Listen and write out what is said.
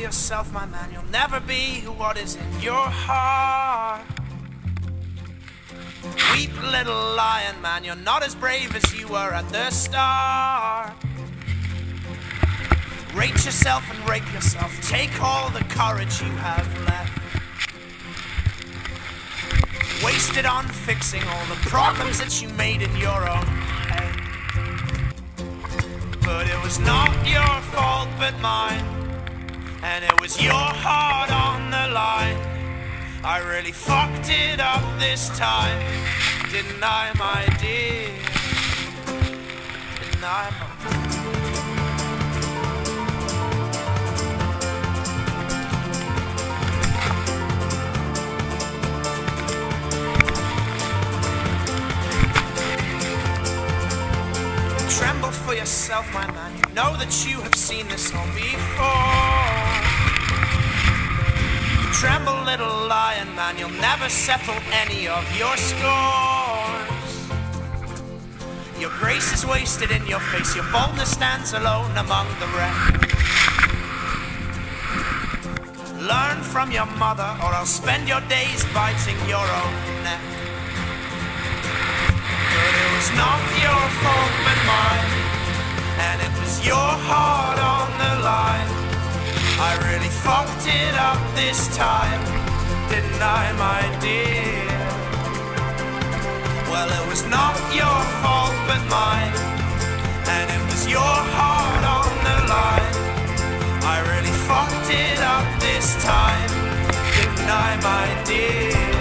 yourself, my man. You'll never be what is in your heart. Weep, little lion man. You're not as brave as you were at the start. Rate yourself and rape yourself. Take all the courage you have left. Wasted on fixing all the problems that you made in your own head. But it was not your fault but mine. And it was your heart on the line. I really fucked it up this time. Didn't I, my dear? Didn't I, my Tremble for yourself, my man. You know that you have seen this all before. Tremble, little lion man. You'll never settle any of your scores. Your grace is wasted in your face. Your boldness stands alone among the wreck. Learn from your mother, or I'll spend your days biting your own neck. It up this time, didn't I, my dear? Well, it was not your fault but mine, and it was your heart on the line. I really fucked it up this time, didn't I, my dear?